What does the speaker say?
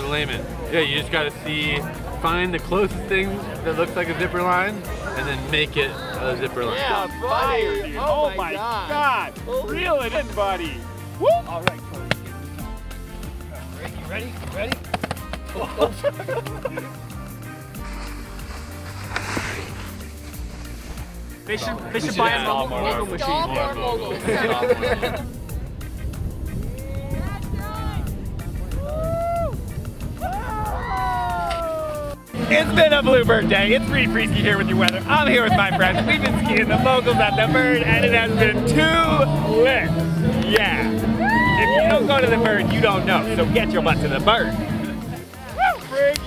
claim it. Yeah, you just gotta see, find the closest thing that looks like a zipper line, and then make it a zipper line. Yeah, fire, dude. Oh, Oh my my god. Holy- Reel it in, buddy. Woo! All right, Cody. Rick, you ready? You ready? They should, they should should buy a all mogul, more mogul machine. It's been a bluebird day. It's Reed Freaky here with your weather. I'm here with my friends. We've been skiing the moguls at the bird, and it has been too lit. Yeah. If you don't go to the bird, you don't know. So get your butt to the bird. Woo! Frig,